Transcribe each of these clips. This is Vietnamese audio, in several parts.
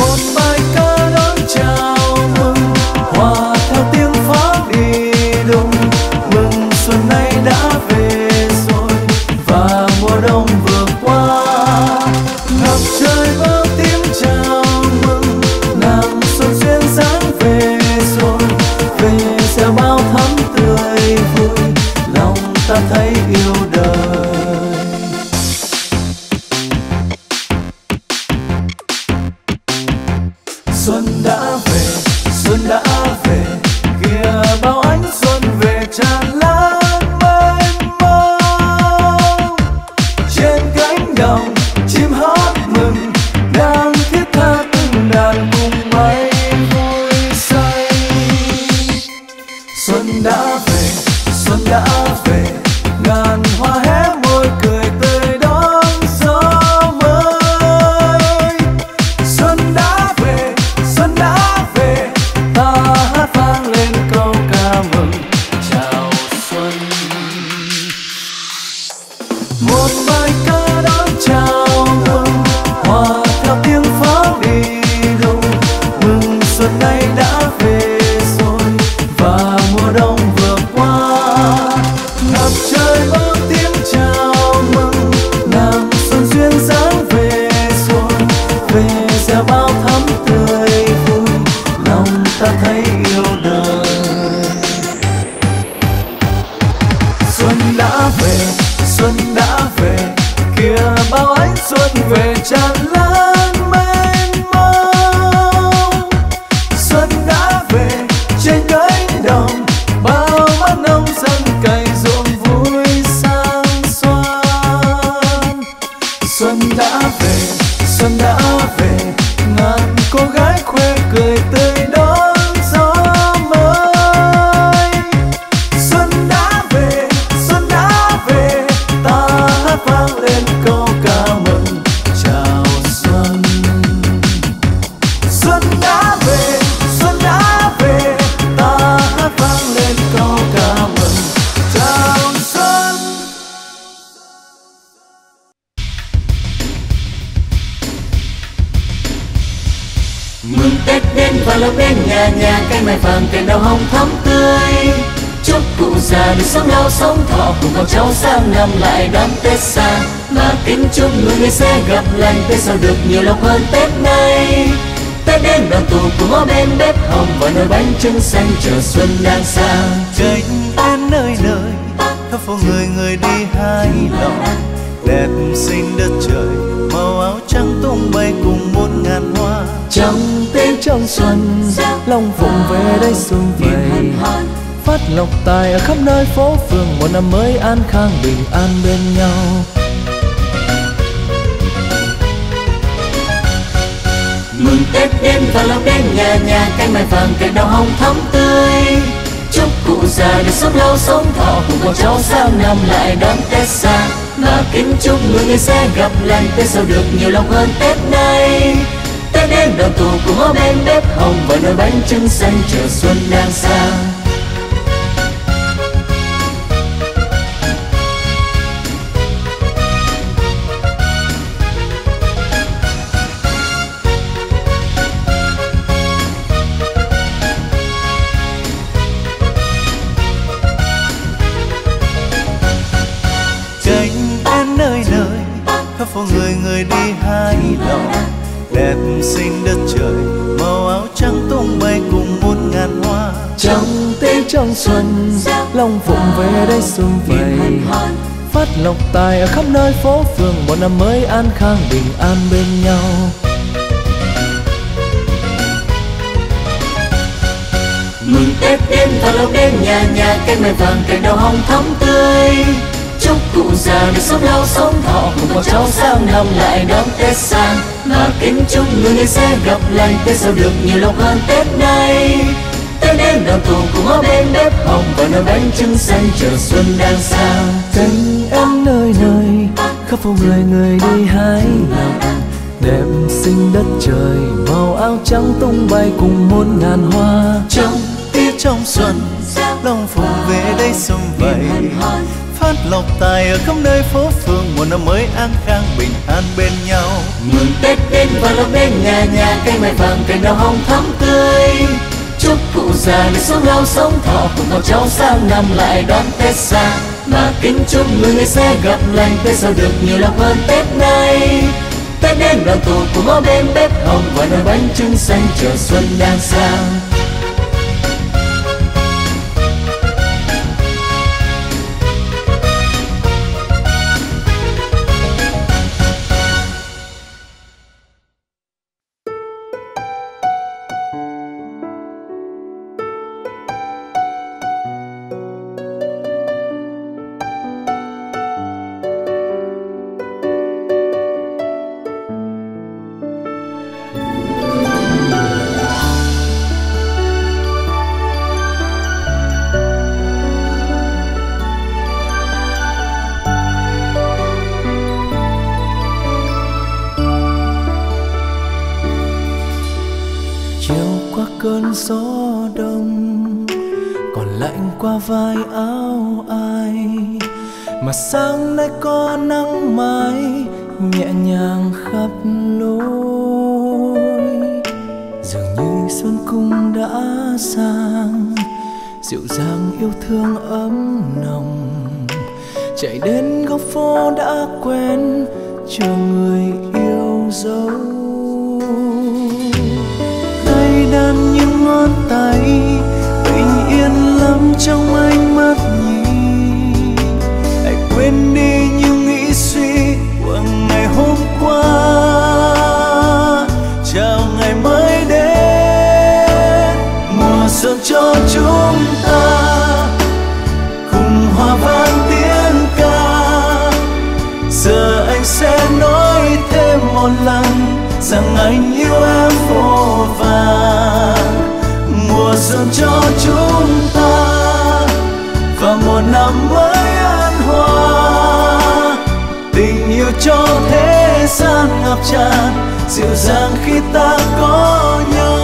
một năm lại đón tết xa. Và kính chúc người người sẽ gặp lành. Tết sau được nhiều lộc hơn tết nay? Tết đến đoàn tụ cùng ở bên bếp hồng và nồi bánh trưng xanh chờ xuân đang xa. Cánh én nơi nơi khắp phố người người đi hai lòng đẹp xinh đất trời màu áo trắng tung bay cùng muôn ngàn hoa. Trong tết trong xuân long phụng về đây xuân vầy phát lộc tài ở khắp nơi phố phường, một năm mới an khang bình an bên nhau. Mừng tết đến và lòng đến, nhà nhà cánh mai vàng, cành đào hồng thắm tươi. Chúc cụ già được sống lâu sống thọ, cùng con cháu sang năm lại đón tết xa. Và kính chúc người người sẽ gặp lành tết sau được nhiều lòng hơn tết nay. Tết đến đoàn tụ cùng ở bên bếp hồng, và nồi bánh trưng xanh chờ xuân đang xa lộc tài ở khắp nơi phố phường, một năm mới an khang bình an bên nhau. Mừng tết đến vào lâu đến, nhà nhà cây mai vàng cây đào hồng thắm tươi. Chúc cụ già được sống lâu sống, thọ cùng con cháu sang năm lại đón tết sang. Và kính chúc người người sẽ gặp lành tết sau được nhiều lộc hơn tết nay đến đoàn tụ cùng ở bên bếp hồng và nồi bánh trưng xanh chờ xuân đang sang cánh em nơi nơi khắp phố người người đi hái đẹp xinh đất trời màu áo trắng tung bay cùng muôn ngàn hoa. Trong tiết trong xuân long phủ về đây xung vầy. Phát lộc tài ở khắp nơi phố phường một năm mới an khang bình an bên nhau. Mừng tết đến và lộc đến nhà nhà cây mai vàng cây đào hồng thắm tươi chúc cụ già được sống lâu sống thọ cùng con cháu sang năm lại đón tết xa. Mà kính chúc người người sẽ gặp lành, tết sau được nhiều lắm hơn tết nay. Tết đến đoàn tụ cùng ở bên bếp hồng và nồi bánh trưng xanh chờ xuân đang sang. Cơn gió đông, còn lạnh qua vai áo ai. Mà sáng nay có nắng mai, nhẹ nhàng khắp lối. Dường như xuân cung đã sang, dịu dàng yêu thương ấm nồng. Chạy đến góc phố đã quen, chờ người yêu dấu. Ngón tay. Chúng ta và một năm mới an hòa. Tình yêu cho thế gian ngập tràn, dịu dàng khi ta có nhau.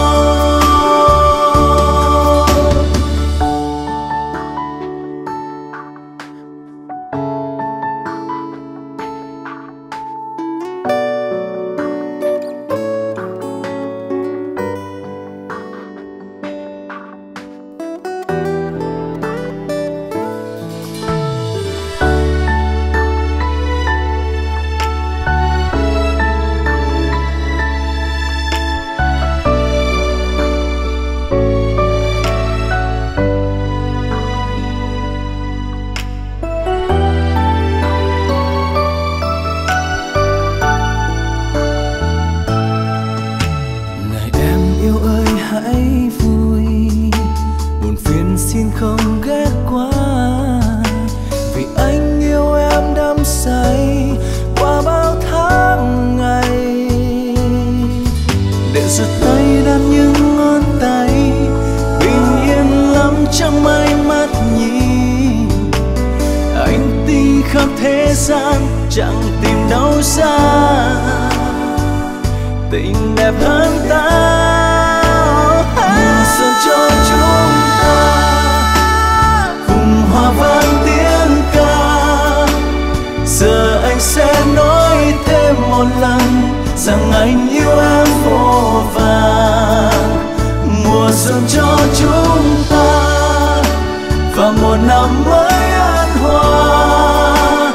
Mùa xuân cho chúng ta và một năm mới an hòa.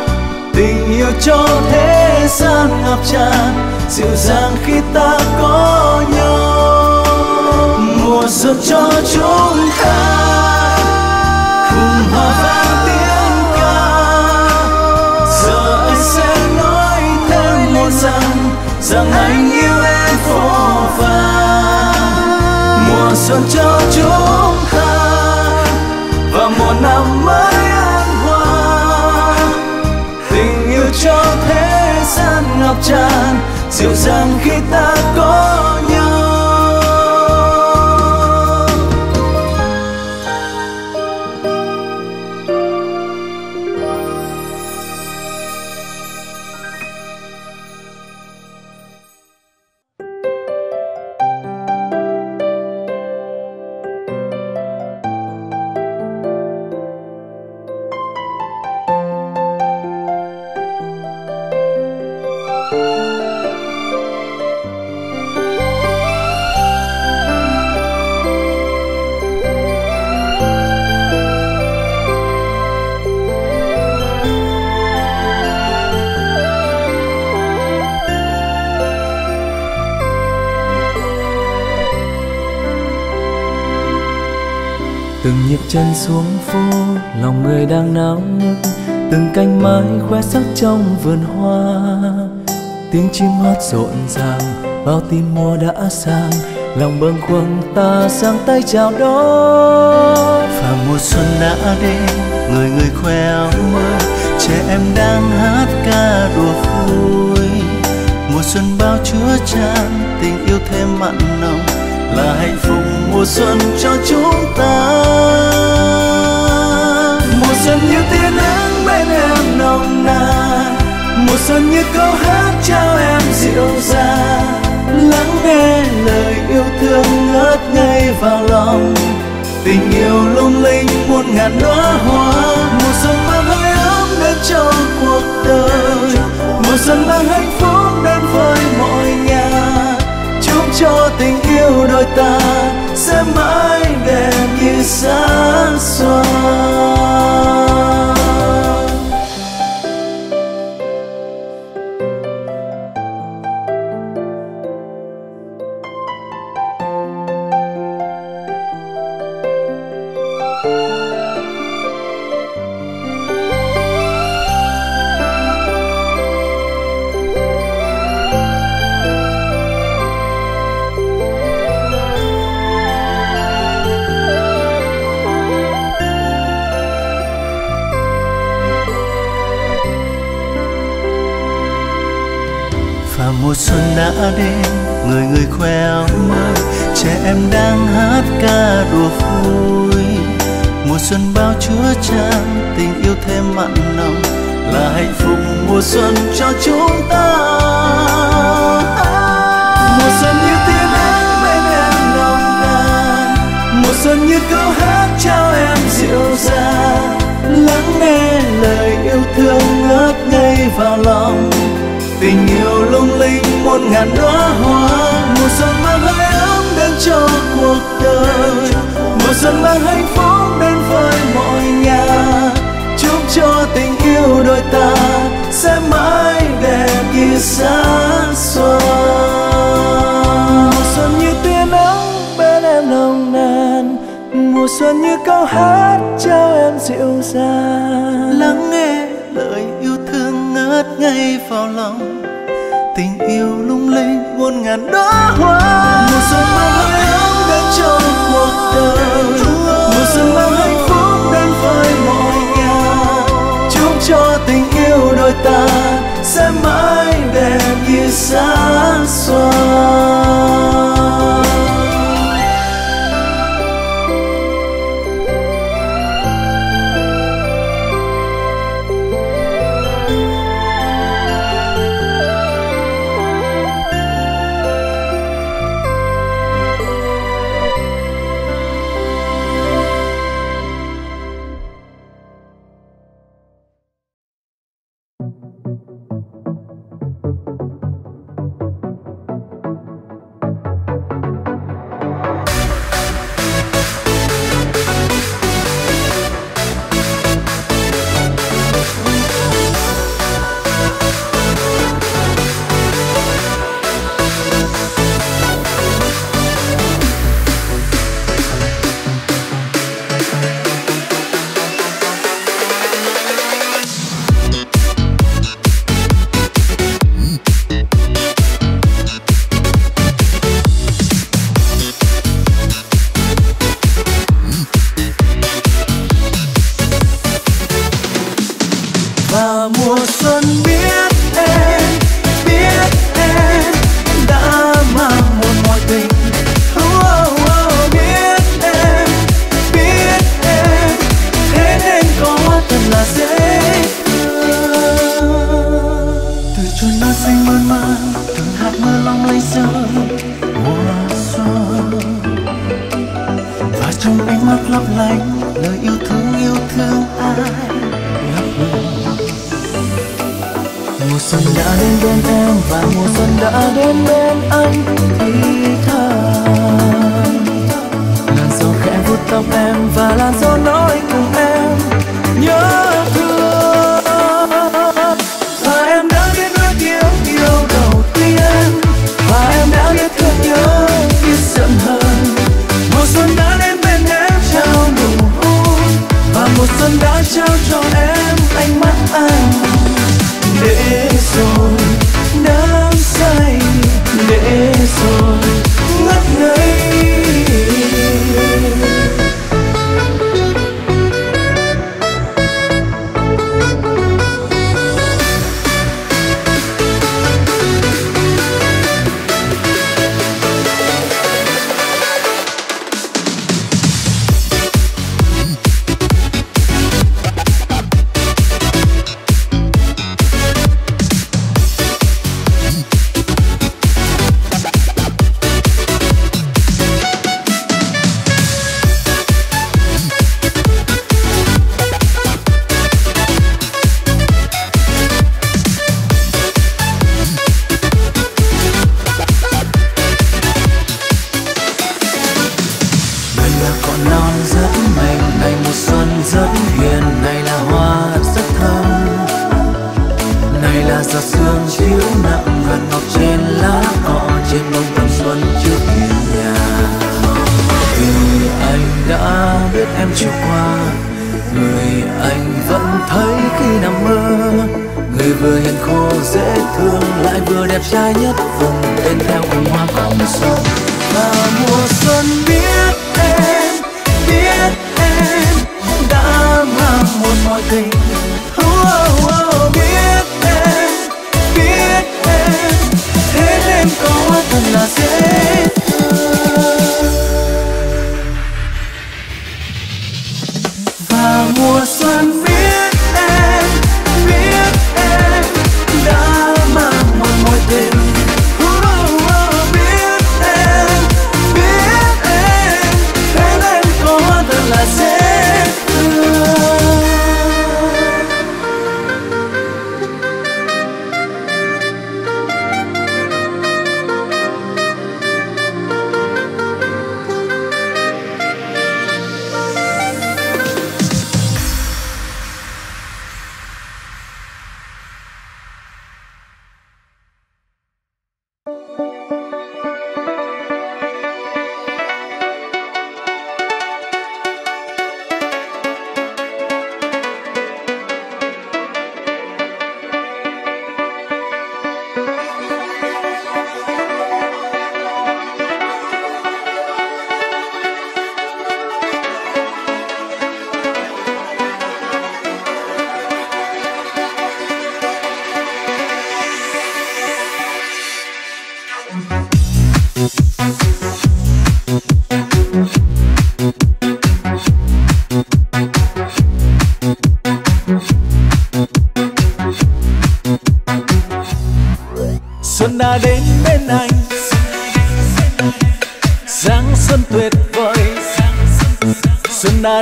Tình yêu cho thế gian ngập tràn, dịu dàng khi ta có nhau. Mùa xuân cho chúng ta cùng hòa vang tiếng ca. Giờ anh sẽ nói thêm một rằng rằng anh yêu xuân cho chúng ta và một năm mới an hoa tình yêu cho thế gian ngập tràn, dịu dàng khi ta có từng nhịp chân xuống phố, lòng người đang náo nức từng cánh mái khoe sắc trong vườn hoa. Tiếng chim hót rộn ràng bao tin mùa đã sang. Lòng bâng khuâng ta sang tay chào đón. Và mùa xuân đã đến, người người khoe áo mới trẻ em đang hát ca đùa vui. Mùa xuân bao chứa chan tình yêu thêm mặn nồng. Là hạnh phúc mùa xuân cho chúng ta. Mùa xuân như tia nắng bên em nồng nàn. Mùa xuân như câu hát trao em dịu dàng lắng nghe lời yêu thương ngất ngây vào lòng. Tình yêu lung linh muôn ngàn đóa hoa. Mùa xuân mang hơi ấm đến cho cuộc đời. Mùa xuân mang hạnh phúc đến với mọi nhà. Chúc cho tình yêu đôi ta sẽ mãi đẹp như sáng xuân đêm. Người người khoe áo mới trẻ em đang hát ca đùa vui. Mùa xuân bao chứa chan tình yêu thêm mặn nồng, là hạnh phúc mùa xuân cho chúng ta. Mùa xuân như tiếng hát bên em nồng nàn, mùa xuân như câu hát trao em dịu dàng. Lắng nghe lời yêu thương ngất ngây vào lòng tình yêu lung linh, muôn ngàn đóa hoa, mùa xuân mang hơi ấm đến cho cuộc đời. Mùa xuân mang hạnh phúc đến với mọi nhà. Chúc cho tình yêu đôi ta sẽ mãi đẹp như xa xuân mùa xuân như tia nắng bên em nồng nàn. Mùa xuân như câu hát trao em dịu dàng. Lắng nghe ngay vào lòng. Tình yêu lung linh muôn ngàn đóa hoa. Mùa xuân mang hơi ấm đến cho cuộc đời. Mùa xuân mang hạnh phúc đến với mọi nhà. Chúc cho tình yêu đôi ta sẽ mãi đẹp như sao xanh mơn man từng hạt mưa long lanh rơi mùa xuân. Và trong ánh mắt lấp lánh, lời yêu thương yêu thương ai lấp lánh mùa xuân đã đến bên em và mùa xuân đã đến bên anh thì thầm. Làn gió khẽ vuốt tóc em và làn gió nói cùng em, nhớ thương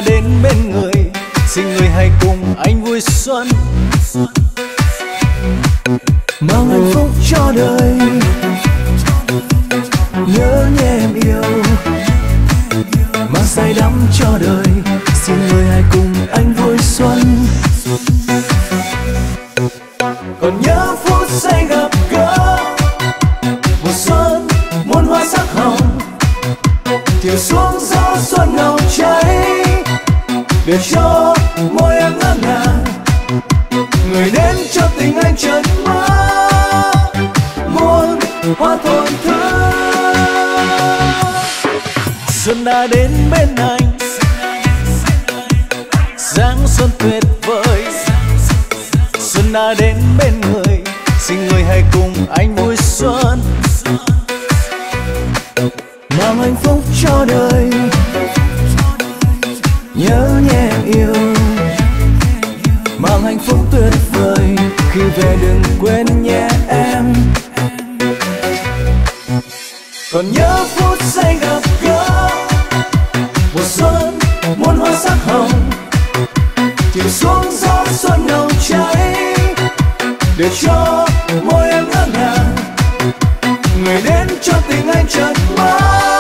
đến bên người, xin người hãy cùng anh vui xuân. Mang hạnh phúc cho đời, nhớ nhé em yêu. Mang say đắm cho đời, xin người hãy cùng anh vui xuân. Còn nhớ phút say gần để cho môi em ngỡ ngàng. Người đến cho tình anh chợt mơ. Muôn hoa thổn thức. Xuân đã đến bên này. xuống gió xuân nồng cháy. Để cho môi em ngỡ ngàng người đến cho tình anh chợt mãi